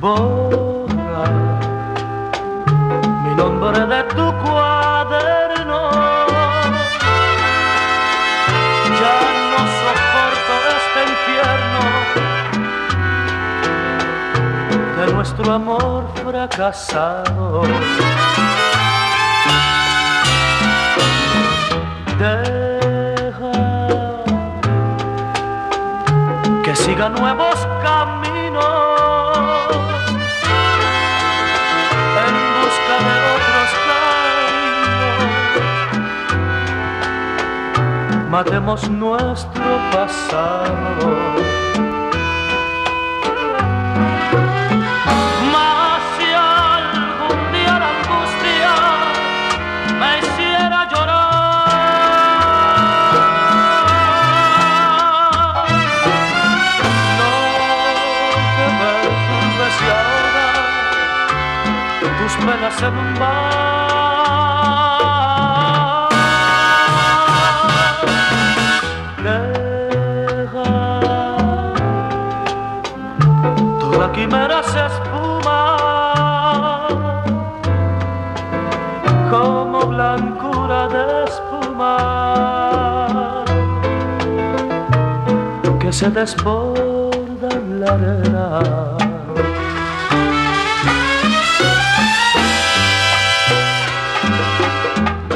Borra mi nombre de tu cuerpo nuestro amor fracasado. Deja que siga nuevos caminos en busca de otros caminos. Matemos nuestro pasado. Penas en un bar. Deja toda quimera se espuma como blancura de espuma que se desborda en la arena. Música